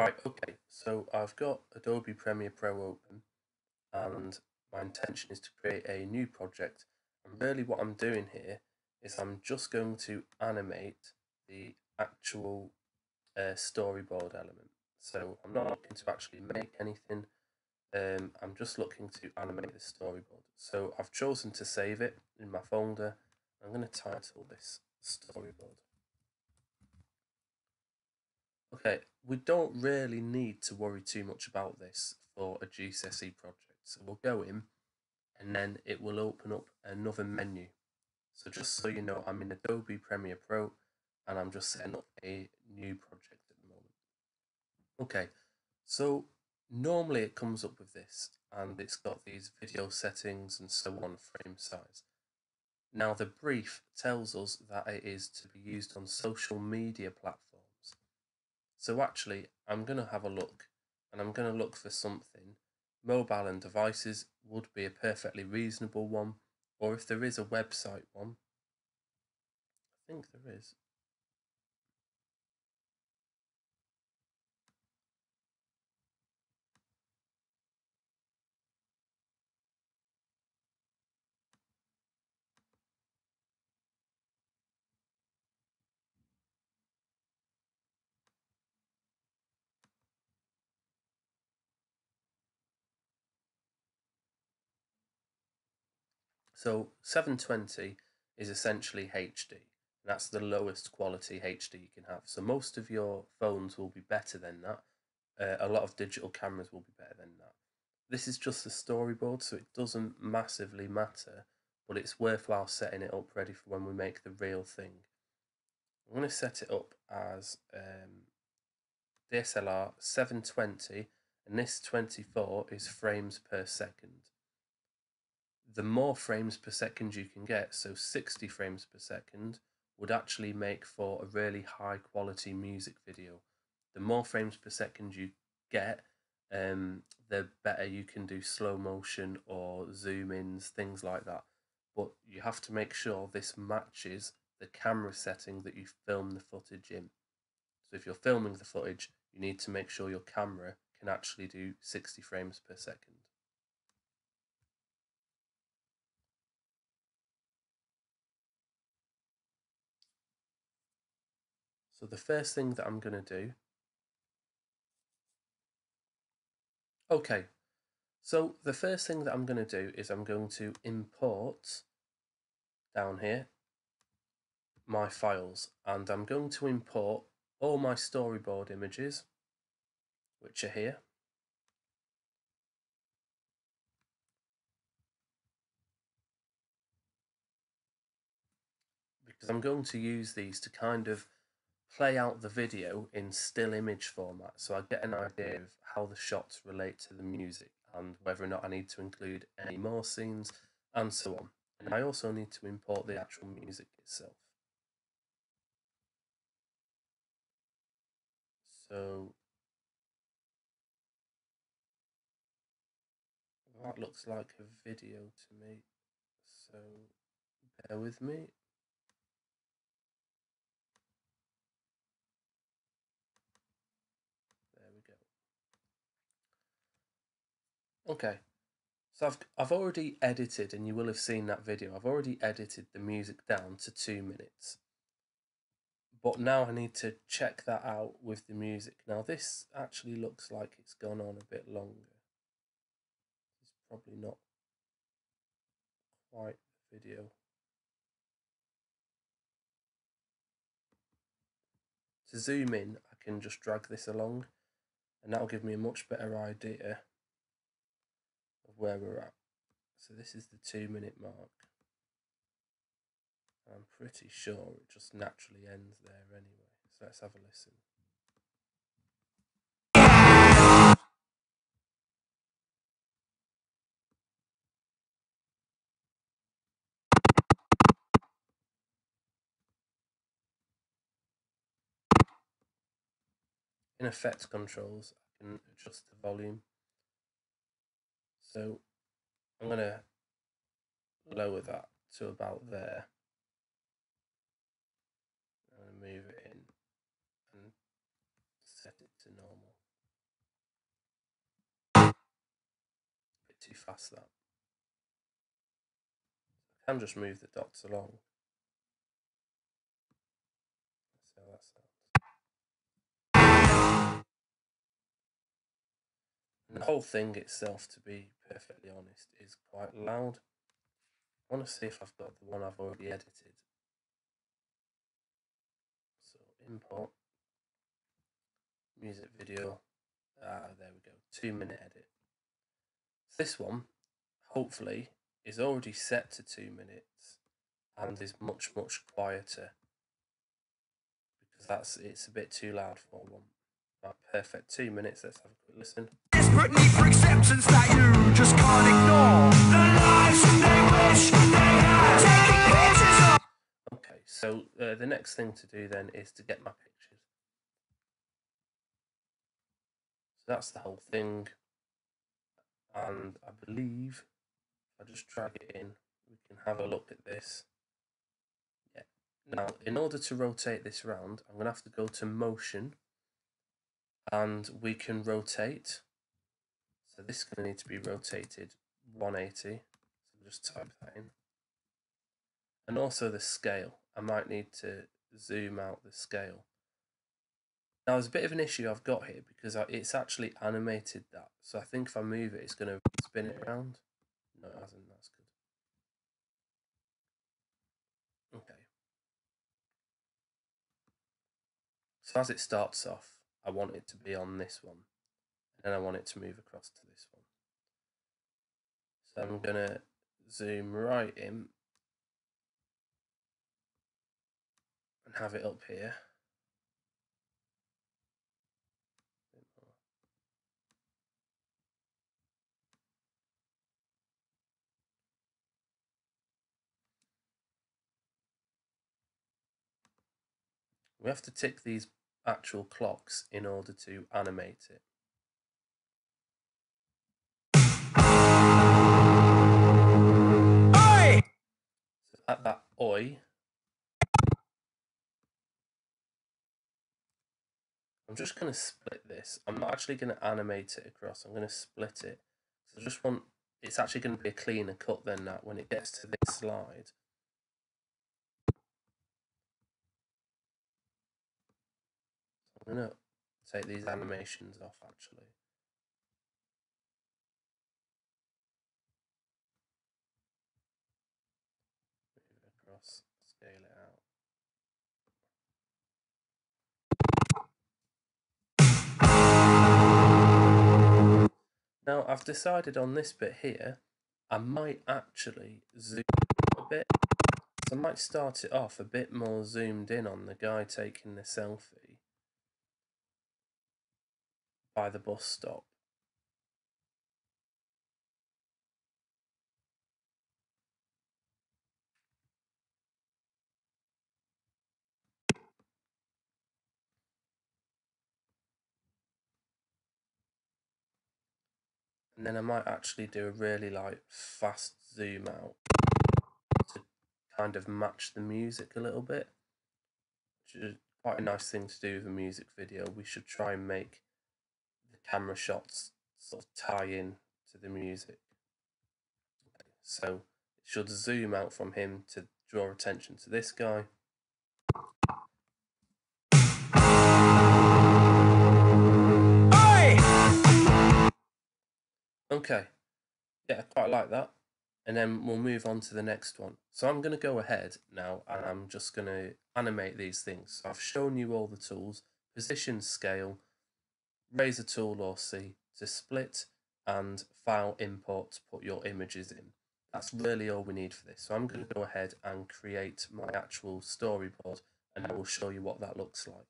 Right, okay, so I've got Adobe Premiere Pro open and my intention is to create a new project. And really what I'm doing here is I'm just going to animate the actual uh, storyboard element. So I'm not looking to actually make anything, um, I'm just looking to animate the storyboard. So I've chosen to save it in my folder. I'm going to title this storyboard. Okay, we don't really need to worry too much about this for a GCSE project. So we'll go in and then it will open up another menu. So just so you know, I'm in Adobe Premiere Pro and I'm just setting up a new project at the moment. Okay, so normally it comes up with this and it's got these video settings and so on, frame size. Now the brief tells us that it is to be used on social media platforms. So actually, I'm going to have a look and I'm going to look for something. Mobile and devices would be a perfectly reasonable one, or if there is a website one, I think there is. So 720 is essentially HD. That's the lowest quality HD you can have. So most of your phones will be better than that. Uh, a lot of digital cameras will be better than that. This is just a storyboard, so it doesn't massively matter, but it's worthwhile setting it up ready for when we make the real thing. I'm going to set it up as um, DSLR 720, and this 24 is frames per second the more frames per second you can get, so 60 frames per second, would actually make for a really high quality music video. The more frames per second you get, um, the better you can do slow motion or zoom ins, things like that. But you have to make sure this matches the camera setting that you film the footage in. So if you're filming the footage, you need to make sure your camera can actually do 60 frames per second. So the first thing that I'm going to do, okay, so the first thing that I'm going to do is I'm going to import down here my files and I'm going to import all my storyboard images which are here. Because I'm going to use these to kind of play out the video in still image format so I get an idea of how the shots relate to the music and whether or not I need to include any more scenes and so on. And I also need to import the actual music itself. So that looks like a video to me. So bear with me. Okay, so I've, I've already edited, and you will have seen that video, I've already edited the music down to two minutes. But now I need to check that out with the music. Now this actually looks like it's gone on a bit longer. It's probably not quite the video. To zoom in, I can just drag this along and that'll give me a much better idea where we're at. So this is the two minute mark. I'm pretty sure it just naturally ends there anyway. So let's have a listen. In effect controls, I can adjust the volume so I'm going to lower that to about there. And move it in and set it to normal. A bit too fast that. I can just move the dots along. The whole thing itself to be perfectly honest, is quite loud. I want to see if I've got the one I've already edited. So import music video. Ah, there we go. Two minute edit. This one, hopefully, is already set to two minutes and is much much quieter because that's it's a bit too loud for one. Right, perfect. Two minutes. Let's have a quick listen. Desperate need for acceptance that you just can't ignore. The lives they wish they had. Taking pictures of. Okay, so uh, the next thing to do then is to get my pictures. So that's the whole thing. And I believe I just drag it in, we can have a look at this. Yeah. Now, in order to rotate this round, I'm going to have to go to motion and we can rotate. So this is going to need to be rotated 180. So just type that in. And also the scale. I might need to zoom out the scale. Now there's a bit of an issue I've got here because it's actually animated that. So I think if I move it, it's going to spin it around. No, it hasn't. That's good. Okay. So as it starts off, I want it to be on this one. And then I want it to move across to this one. So I'm going to zoom right in and have it up here. We have to tick these actual clocks in order to animate it. Oi! So at that oi, I'm just going to split this. I'm not actually going to animate it across. I'm going to split it. So I just want, it's actually going to be a cleaner cut than that when it gets to this slide. I'm to take these animations off actually. Move across, scale it out. Now I've decided on this bit here, I might actually zoom a bit. So I might start it off a bit more zoomed in on the guy taking the selfie by the bus stop. And then I might actually do a really like fast zoom out to kind of match the music a little bit. Which is quite a nice thing to do with a music video. We should try and make camera shots sort of tie in to the music. So it should zoom out from him to draw attention to this guy. Okay. Yeah, I quite like that. And then we'll move on to the next one. So I'm going to go ahead now and I'm just going to animate these things. So I've shown you all the tools, position, scale, razor tool or C to split and file import to put your images in. That's really all we need for this. So I'm going to go ahead and create my actual storyboard and I will show you what that looks like.